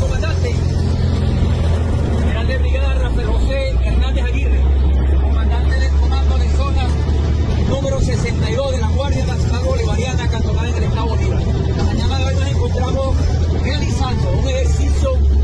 comandante, general de brigada Rafael José Hernández Aguirre, comandante del comando de zona número 62 de la Guardia Nacional Bolivariana cantonada en el Estado Bolívar. La mañana de hoy nos encontramos realizando un ejercicio